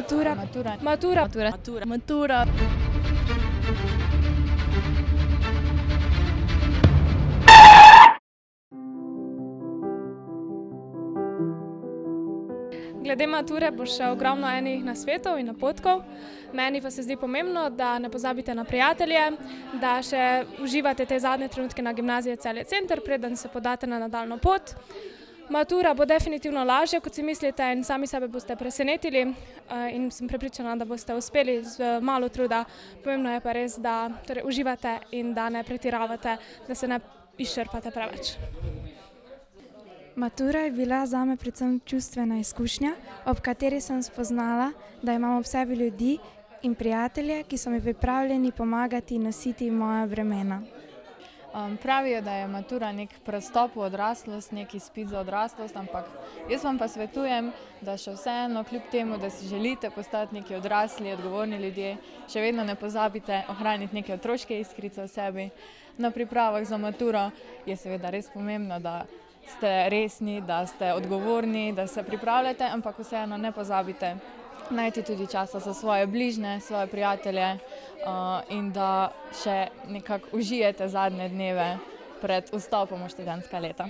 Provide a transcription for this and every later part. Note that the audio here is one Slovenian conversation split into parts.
Matura. Matura. Matura. Matura. Matura. Matura. Glede mature bo še ogromno enih nasvetov in napotkov. Meni pa se zdi pomembno, da ne pozabite na prijatelje, da še uživate te zadnje trenutke na gimnaziji Celje Center, preden se podate na nadaljno pot. Matura bo definitivno lažja, kot si mislite, in sami sebe boste presenetili. eh, In sem prepričana, da boste uspeli z eh, malo truda. Pomembno je pa res, da torej, uživate in da ne pretiravate, da se ne izčrpate preveč. Matura je bila zame predvsem čustvena izkušnja, ob kateri sem spoznala, da imam ob sebi ljudi in prijatelje, ki so mi pripravljeni pomagati nositi moja bremena. Um, pravijo, da je matura nek prestop v odraslost, nek izpit za odraslost, ampak jaz vam pa svetujem, da še vseeno, kljub temu, da si želite postati neki odrasli, odgovorni ljudje, še vedno ne pozabite ohraniti neke otroške iskrice v sebi. Na pripravah za maturo je seveda res pomembno, da ste resni, da ste odgovorni, da se pripravljate, ampak vseeno ne pozabite najti tudi časa za svoje bližnje, svoje prijatelje uh, in da še nekako užijete zadnje dneve pred vstopom v študentska leta.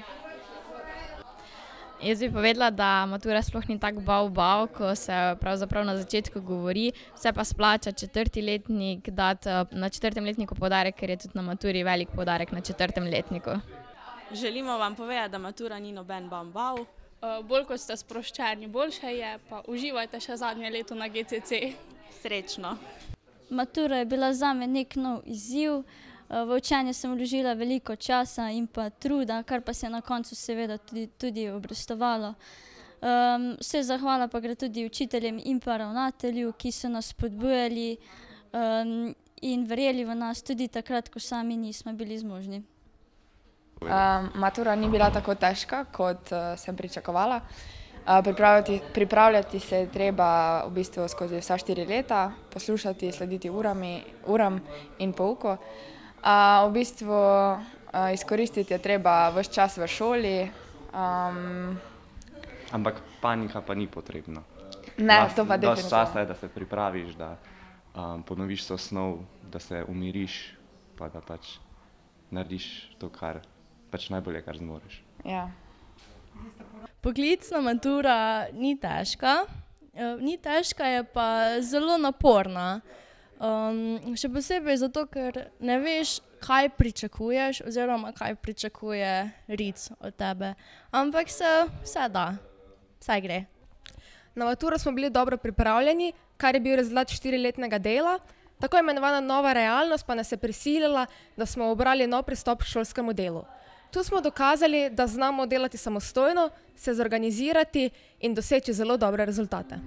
Jaz bi povedala, da matura sploh ni tako bav-bav, ko se pravzaprav na začetku govori, se pa splača četrti letnik dati eh, na četrtem letniku podarek, ker je tudi na maturi velik podarek na četrtem letniku. Želimo vam povedati, da matura ni noben bambav. Uh, bolj kot ste sproščeni, boljše je, pa uživajte še zadnje leto na GCC. Srečno. Matura je bila za me nek nov izziv. Eh, V učenje sem vložila veliko časa in pa truda, kar pa se je na koncu seveda tudi, tudi obrestovalo. Um, vse zahvala pa gre tudi učiteljem in pa ravnatelju, ki so nas spodbujali um, in verjeli v nas tudi takrat, ko sami nismo bili zmožni. Um, matura ni bila tako težka, kot uh, sem pričakovala. Uh, pripravljati, pripravljati se je treba v bistvu skozi vsa štiri leta, poslušati, slediti urami, uram in pouku. Uh, v bistvu uh, izkoristiti je treba vse čas v šoli. Um, Ampak panika pa ni potrebna. ne, Dosti- to pa dosti definitivno. časa je, da se pripraviš, da um, ponoviš so snov, da se umiriš, pa da pač narediš to, kar pač najbolje, kar zmoriš. Ja. Poklicna matura ni težka, Eh, ni težka, je pa zelo naporna. Um, še posebej zato, ker ne veš, kaj pričakuješ, oziroma kaj pričakuje ric od tebe. Ampak se vse da, vse gre. Na maturo smo bili dobro pripravljeni, kar je bil rezultat štiriletnega dela. Tako imenovana nova realnost pa nas je prisilila, da smo obrali nov pristop k šolskemu delu. Tu smo dokazali, da znamo delati samostojno, se zorganizirati in doseči zelo dobre rezultate.